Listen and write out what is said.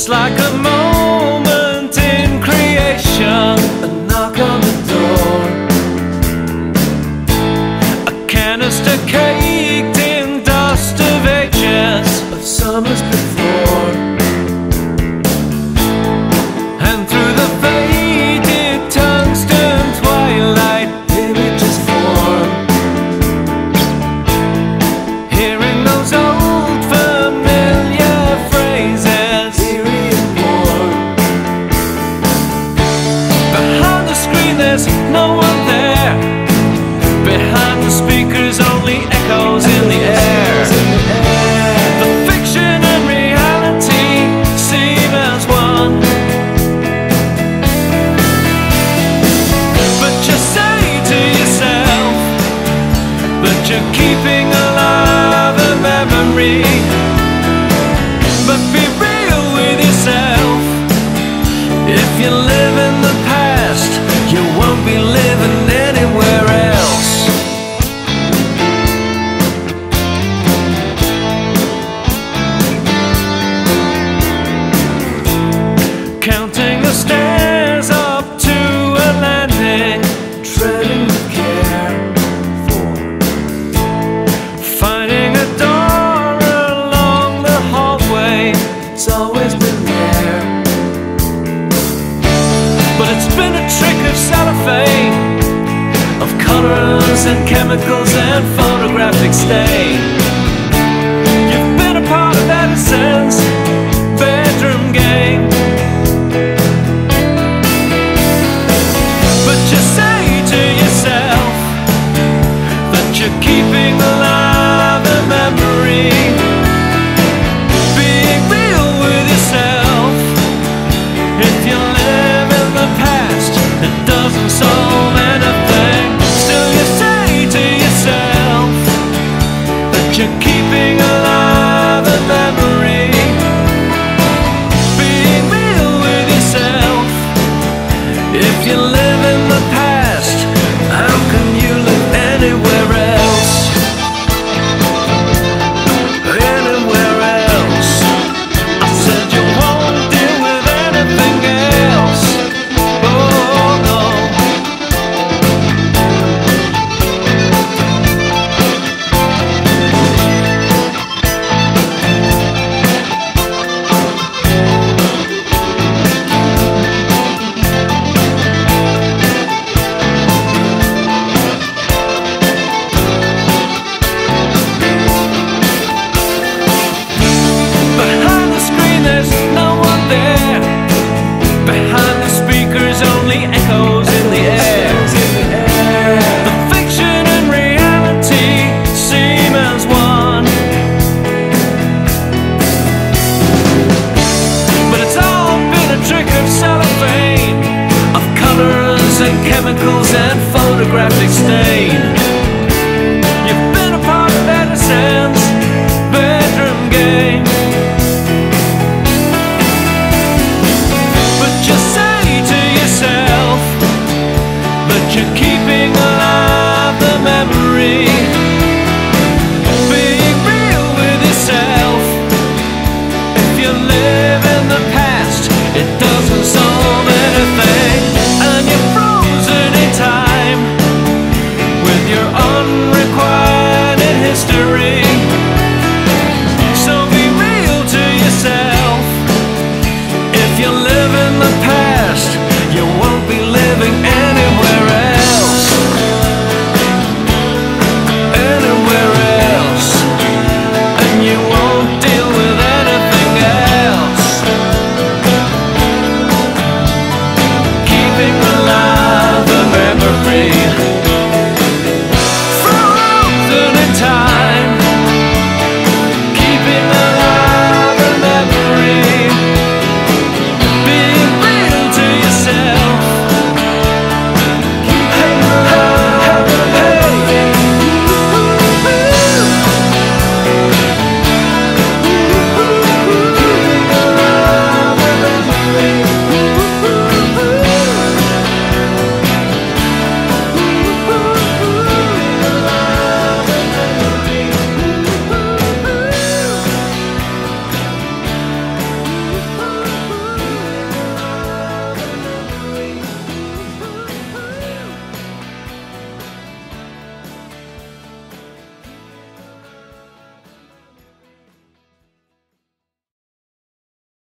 just like a moment. you're keeping alive a memory. But be real with yourself if you live in the It's been a trick of cellophane Of colors and chemicals and photographic stain. love and solve. photographic stain. You've been a part of Edison's bedroom game. But you say to yourself that you're keeping alive the memory. Being real with yourself if you live.